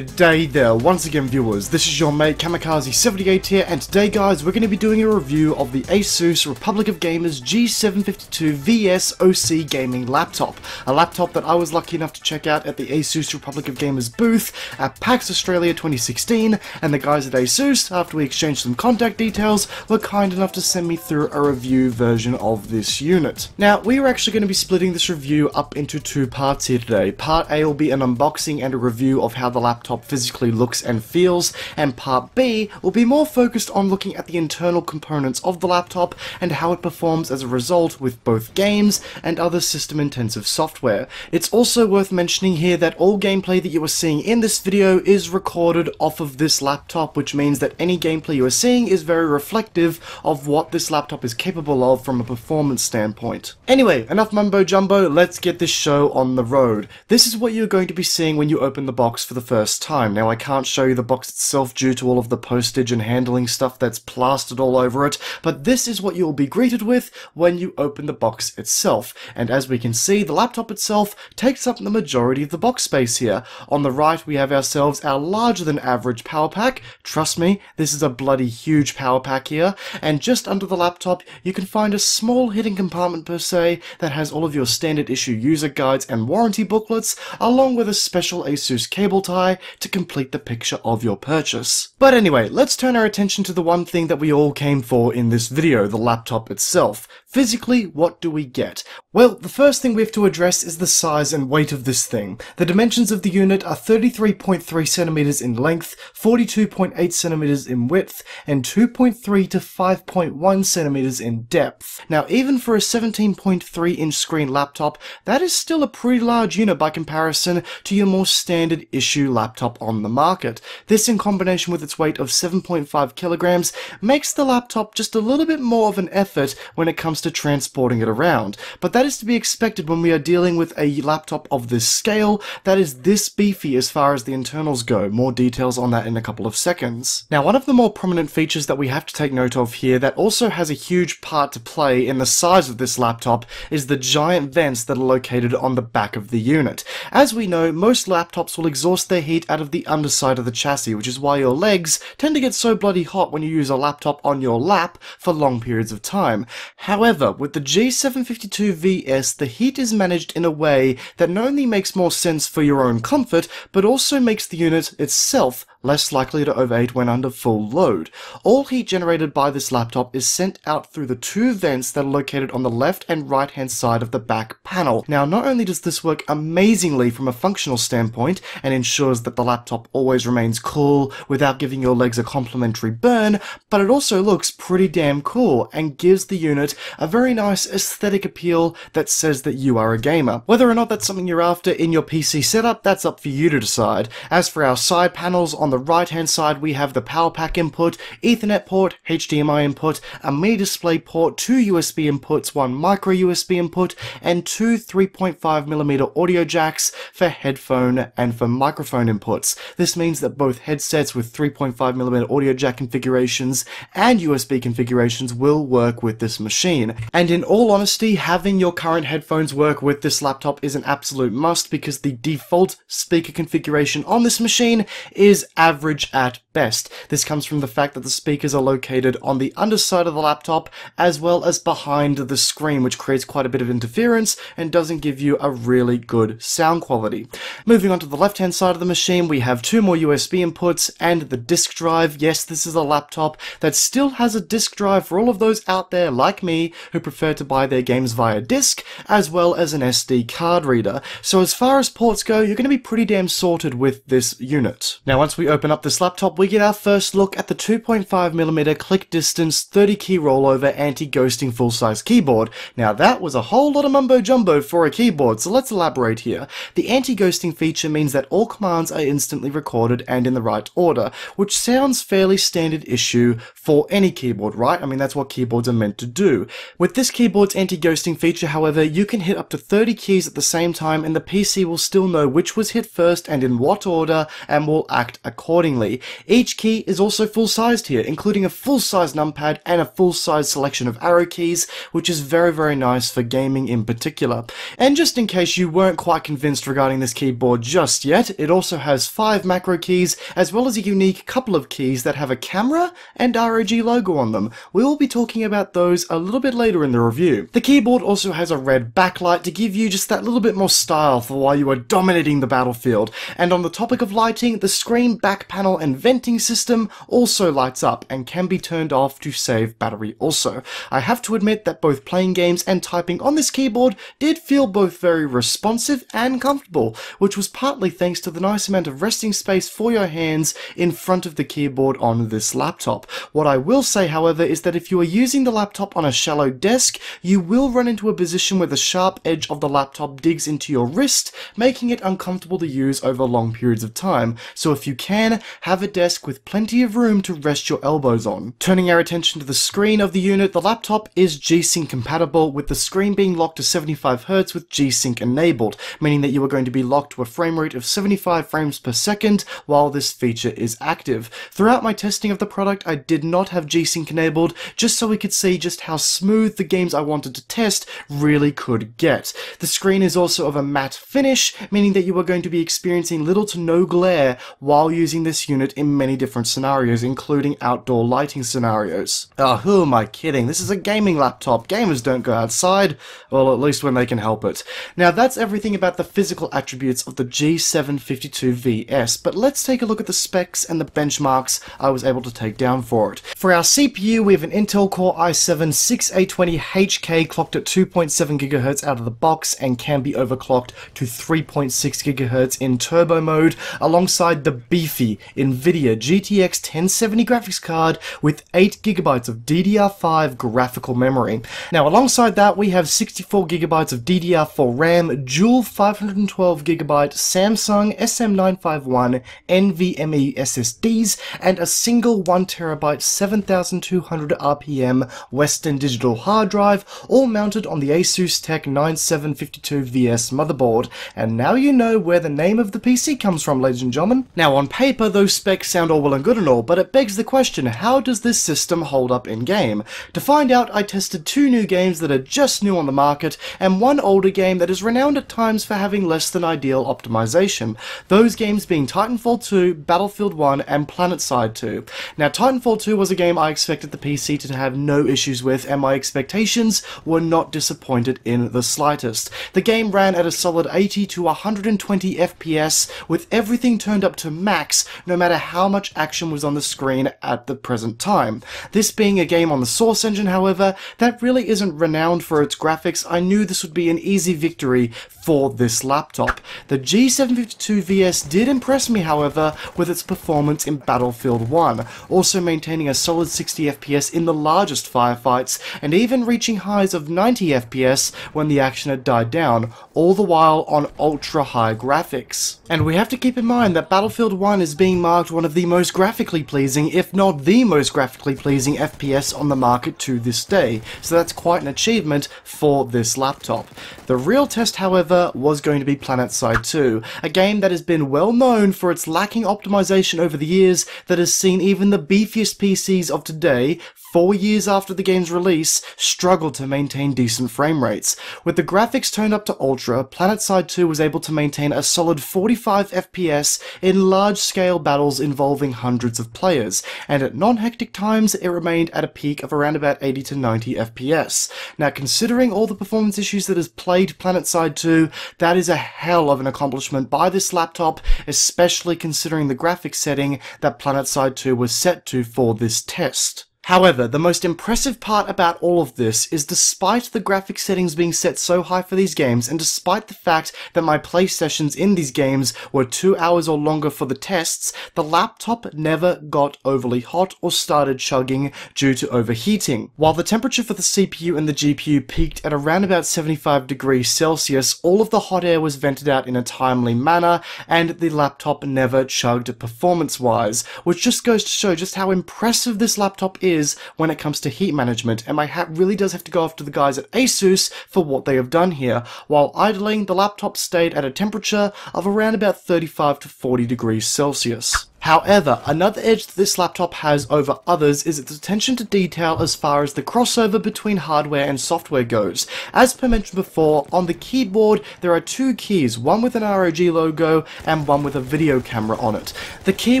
Good day there, once again viewers, this is your mate Camikaze78 here, and today guys we're going to be doing a review of the Asus Republic of Gamers G752 VS OC gaming laptop. A laptop that I was lucky enough to check out at the Asus Republic of Gamers booth at PAX Australia 2016, and the guys at Asus, after we exchanged some contact details, were kind enough to send me through a review version of this unit. Now, we are actually going to be splitting this review up into two parts here today. Part A will be an unboxing and a review of how the laptop physically looks and feels, and part B will be more focused on looking at the internal components of the laptop and how it performs as a result with both games and other system intensive software. It's also worth mentioning here that all gameplay that you are seeing in this video is recorded off of this laptop, which means that any gameplay you are seeing is very reflective of what this laptop is capable of from a performance standpoint. Anyway, enough mumbo jumbo, let's get this show on the road. This is what you're going to be seeing when you open the box for the first time. Now I can't show you the box itself due to all of the postage and handling stuff that's plastered all over it, but this is what you'll be greeted with when you open the box itself. And as we can see, the laptop itself takes up the majority of the box space here. On the right we have ourselves our larger than average power pack. Trust me, this is a bloody huge power pack here. And just under the laptop you can find a small hidden compartment per se that has all of your standard issue user guides and warranty booklets, along with a special ASUS cable tie to complete the picture of your purchase. But anyway, let's turn our attention to the one thing that we all came for in this video, the laptop itself. Physically, what do we get? Well, the first thing we have to address is the size and weight of this thing. The dimensions of the unit are 33.3 centimeters in length, 42.8 centimeters in width, and 2.3 to 5.1 centimeters in depth. Now, even for a 17.3 inch screen laptop, that is still a pretty large unit by comparison to your more standard issue laptop on the market. This in combination with its weight of 7.5 kilograms makes the laptop just a little bit more of an effort when it comes to transporting it around. But that is to be expected when we are dealing with a laptop of this scale that is this beefy as far as the internals go. More details on that in a couple of seconds. Now one of the more prominent features that we have to take note of here that also has a huge part to play in the size of this laptop is the giant vents that are located on the back of the unit. As we know, most laptops will exhaust their heat out of the underside of the chassis, which is why your legs tend to get so bloody hot when you use a laptop on your lap for long periods of time. However, with the G752 VS, the heat is managed in a way that not only makes more sense for your own comfort, but also makes the unit itself less likely to overheat when under full load. All heat generated by this laptop is sent out through the two vents that are located on the left and right hand side of the back panel. Now, not only does this work amazingly from a functional standpoint and ensures that the laptop always remains cool without giving your legs a complimentary burn, but it also looks pretty damn cool and gives the unit a very nice aesthetic appeal that says that you are a gamer. Whether or not that's something you're after in your PC setup, that's up for you to decide. As for our side panels on on the right hand side we have the power pack input, ethernet port, HDMI input, a mini display port, two USB inputs, one micro USB input, and two 3.5mm audio jacks for headphone and for microphone inputs. This means that both headsets with 3.5mm audio jack configurations and USB configurations will work with this machine. And in all honesty, having your current headphones work with this laptop is an absolute must because the default speaker configuration on this machine is average at best. This comes from the fact that the speakers are located on the underside of the laptop as well as behind the screen, which creates quite a bit of interference and doesn't give you a really good sound quality. Moving on to the left-hand side of the machine, we have two more USB inputs and the disk drive. Yes, this is a laptop that still has a disk drive for all of those out there like me who prefer to buy their games via disk, as well as an SD card reader. So as far as ports go, you're going to be pretty damn sorted with this unit. Now once we open up this laptop, we get our first look at the 2.5mm click distance 30 key rollover anti-ghosting full-size keyboard. Now that was a whole lot of mumbo jumbo for a keyboard, so let's elaborate here. The anti-ghosting feature means that all commands are instantly recorded and in the right order, which sounds fairly standard issue for any keyboard, right? I mean, that's what keyboards are meant to do. With this keyboard's anti-ghosting feature, however, you can hit up to 30 keys at the same time and the PC will still know which was hit first and in what order and will act accordingly accordingly. Each key is also full-sized here, including a full-size numpad and a full-size selection of arrow keys, which is very very nice for gaming in particular. And just in case you weren't quite convinced regarding this keyboard just yet, it also has 5 macro keys, as well as a unique couple of keys that have a camera and ROG logo on them. We will be talking about those a little bit later in the review. The keyboard also has a red backlight to give you just that little bit more style for while you are dominating the battlefield. And on the topic of lighting, the screen back panel and venting system also lights up and can be turned off to save battery also. I have to admit that both playing games and typing on this keyboard did feel both very responsive and comfortable, which was partly thanks to the nice amount of resting space for your hands in front of the keyboard on this laptop. What I will say, however, is that if you are using the laptop on a shallow desk, you will run into a position where the sharp edge of the laptop digs into your wrist, making it uncomfortable to use over long periods of time. So if you can, have a desk with plenty of room to rest your elbows on. Turning our attention to the screen of the unit, the laptop is G-Sync compatible, with the screen being locked to 75Hz with G-Sync enabled, meaning that you are going to be locked to a frame rate of 75 frames per second while this feature is active. Throughout my testing of the product, I did not have G-Sync enabled, just so we could see just how smooth the games I wanted to test really could get. The screen is also of a matte finish, meaning that you are going to be experiencing little to no glare while using this unit in many different scenarios, including outdoor lighting scenarios. Oh, who am I kidding? This is a gaming laptop. Gamers don't go outside, well, at least when they can help it. Now, that's everything about the physical attributes of the G752VS, but let's take a look at the specs and the benchmarks I was able to take down for it. For our CPU, we have an Intel Core i7-6820HK clocked at 2.7 GHz out of the box and can be overclocked to 3.6 GHz in turbo mode, alongside the beefy NVIDIA GTX 1070 graphics card with 8GB of DDR5 graphical memory. Now, alongside that, we have 64GB of DDR4 RAM, dual 512GB Samsung SM951 NVMe SSDs, and a single 1TB 7200 RPM Western Digital hard drive, all mounted on the Asus Tech 9752VS motherboard. And now you know where the name of the PC comes from, ladies and gentlemen. Now, on paper, those specs sound all well and good and all, but it begs the question, how does this system hold up in-game? To find out, I tested two new games that are just new on the market, and one older game that is renowned at times for having less than ideal optimization. Those games being Titanfall 2, Battlefield 1, and PlanetSide 2. Now, Titanfall 2 was a game I expected the PC to have no issues with, and my expectations were not disappointed in the slightest. The game ran at a solid 80 to 120 FPS, with everything turned up to max, no matter how much action was on the screen at the present time. This being a game on the Source engine, however, that really isn't renowned for its graphics, I knew this would be an easy victory for this laptop. The G752VS did impress me, however, with its performance in Battlefield 1, also maintaining a solid 60 FPS in the largest firefights, and even reaching highs of 90 FPS when the action had died down, all the while on ultra high graphics. And we have to keep in mind that Battlefield 1 is being marked one of the most graphically pleasing, if not the most graphically pleasing FPS on the market to this day, so that's quite an achievement for this laptop. The real test, however, was going to be PlanetSide 2, a game that has been well known for its lacking optimization over the years that has seen even the beefiest PCs of today four years after the game's release, struggled to maintain decent frame rates. With the graphics turned up to ultra, PlanetSide 2 was able to maintain a solid 45 FPS in large-scale battles involving hundreds of players, and at non-hectic times it remained at a peak of around about 80 to 90 FPS. Now considering all the performance issues that has plagued PlanetSide 2, that is a hell of an accomplishment by this laptop, especially considering the graphics setting that PlanetSide 2 was set to for this test. However, the most impressive part about all of this is despite the graphic settings being set so high for these games, and despite the fact that my play sessions in these games were two hours or longer for the tests, the laptop never got overly hot or started chugging due to overheating. While the temperature for the CPU and the GPU peaked at around about 75 degrees Celsius, all of the hot air was vented out in a timely manner, and the laptop never chugged performance-wise, which just goes to show just how impressive this laptop is is when it comes to heat management, and my hat really does have to go off to the guys at Asus for what they have done here. While idling, the laptop stayed at a temperature of around about 35 to 40 degrees Celsius. However, another edge that this laptop has over others is its attention to detail as far as the crossover between hardware and software goes. As per mentioned before, on the keyboard there are two keys, one with an ROG logo and one with a video camera on it. The key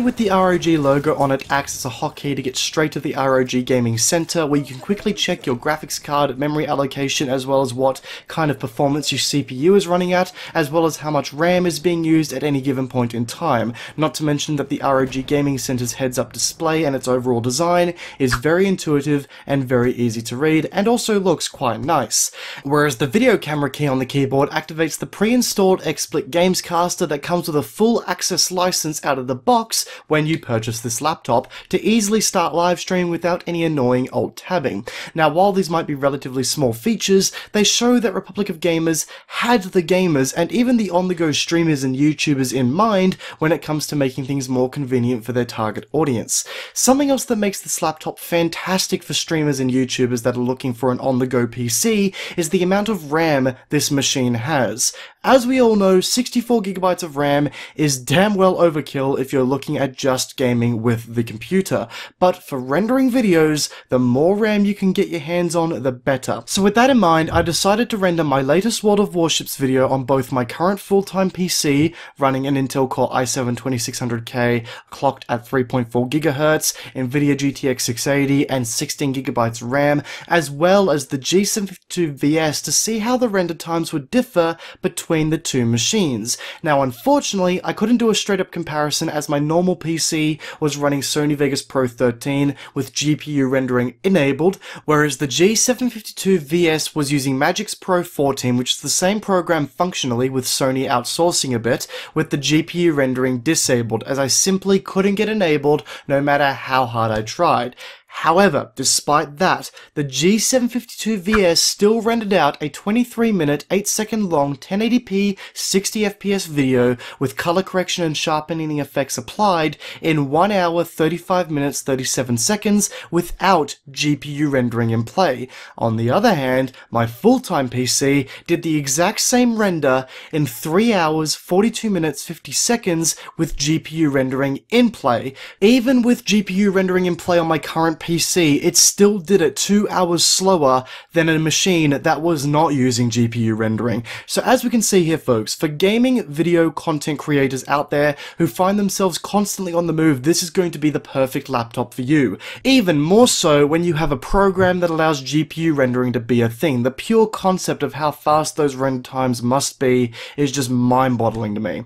with the ROG logo on it acts as a hotkey to get straight to the ROG Gaming Center where you can quickly check your graphics card memory allocation as well as what kind of performance your CPU is running at, as well as how much RAM is being used at any given point in time. Not to mention that the ROG Gaming Center's heads-up display and its overall design is very intuitive and very easy to read, and also looks quite nice. Whereas the video camera key on the keyboard activates the pre-installed XSplit Gamescaster that comes with a full access license out of the box when you purchase this laptop to easily start live stream without any annoying alt tabbing. Now while these might be relatively small features, they show that Republic of Gamers had the gamers and even the on-the-go streamers and YouTubers in mind when it comes to making things more convenient for their target audience. Something else that makes this laptop fantastic for streamers and YouTubers that are looking for an on-the-go PC is the amount of RAM this machine has. As we all know, 64GB of RAM is damn well overkill if you're looking at just gaming with the computer, but for rendering videos, the more RAM you can get your hands on, the better. So with that in mind, I decided to render my latest World of Warships video on both my current full-time PC, running an Intel Core i7-2600K, clocked at 3.4GHz, NVIDIA GTX 680, and 16GB RAM, as well as the G752 VS to see how the render times would differ between the two machines. Now unfortunately, I couldn't do a straight up comparison as my normal PC was running Sony Vegas Pro 13 with GPU rendering enabled, whereas the G752 VS was using Magix Pro 14 which is the same program functionally with Sony outsourcing a bit, with the GPU rendering disabled as I simply couldn't get enabled no matter how hard I tried. However, despite that, the G752 VS still rendered out a 23 minute, 8 second long 1080p 60fps video with color correction and sharpening effects applied in 1 hour 35 minutes 37 seconds without GPU rendering in play. On the other hand, my full-time PC did the exact same render in 3 hours 42 minutes 50 seconds with GPU rendering in play. Even with GPU rendering in play on my current PC, it still did it two hours slower than a machine that was not using GPU rendering. So as we can see here folks, for gaming video content creators out there who find themselves constantly on the move, this is going to be the perfect laptop for you. Even more so when you have a program that allows GPU rendering to be a thing. The pure concept of how fast those render times must be is just mind-boggling to me.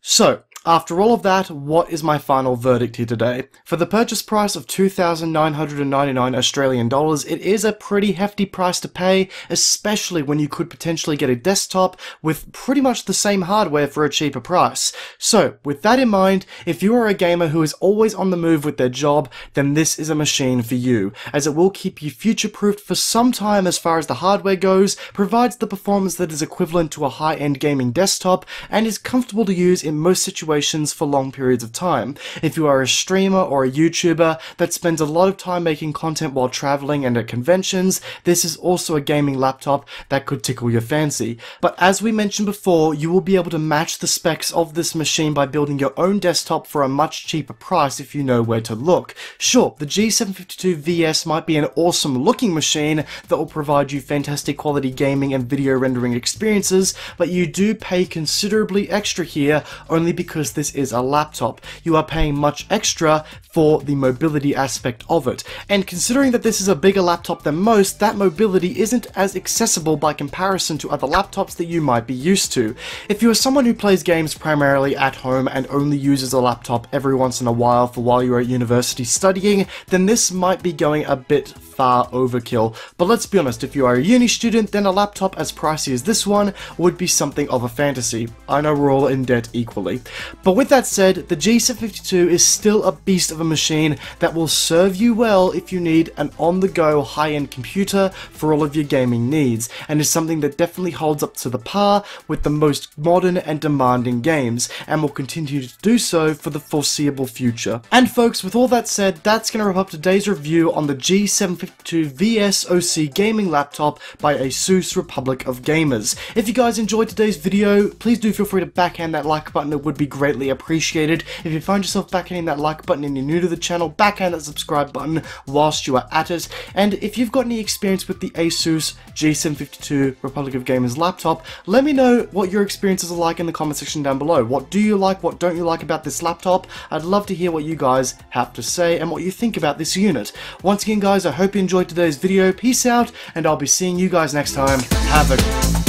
So, after all of that, what is my final verdict here today? For the purchase price of 2,999 Australian dollars, it is a pretty hefty price to pay, especially when you could potentially get a desktop with pretty much the same hardware for a cheaper price. So, with that in mind, if you are a gamer who is always on the move with their job, then this is a machine for you, as it will keep you future-proofed for some time as far as the hardware goes, provides the performance that is equivalent to a high-end gaming desktop, and is comfortable to use in most situations situations for long periods of time. If you are a streamer or a YouTuber that spends a lot of time making content while traveling and at conventions, this is also a gaming laptop that could tickle your fancy. But as we mentioned before, you will be able to match the specs of this machine by building your own desktop for a much cheaper price if you know where to look. Sure, the G752 VS might be an awesome looking machine that will provide you fantastic quality gaming and video rendering experiences, but you do pay considerably extra here only because this is a laptop. You are paying much extra for the mobility aspect of it. And considering that this is a bigger laptop than most, that mobility isn't as accessible by comparison to other laptops that you might be used to. If you are someone who plays games primarily at home and only uses a laptop every once in a while for while you're at university studying, then this might be going a bit far overkill. But let's be honest, if you are a uni student, then a laptop as pricey as this one would be something of a fantasy. I know we're all in debt equally. But with that said, the G752 is still a beast of a machine that will serve you well if you need an on-the-go high-end computer for all of your gaming needs, and is something that definitely holds up to the par with the most modern and demanding games, and will continue to do so for the foreseeable future. And folks, with all that said, that's going to wrap up today's review on the G752 G752 VSOC gaming laptop by ASUS Republic of Gamers. If you guys enjoyed today's video, please do feel free to backhand that like button, it would be greatly appreciated. If you find yourself backhanding that like button and you're new to the channel, backhand that subscribe button whilst you are at it. And if you've got any experience with the ASUS G752 Republic of Gamers laptop, let me know what your experiences are like in the comment section down below. What do you like, what don't you like about this laptop? I'd love to hear what you guys have to say and what you think about this unit. Once again guys, I hope you enjoyed today's video, peace out, and I'll be seeing you guys next time. Have a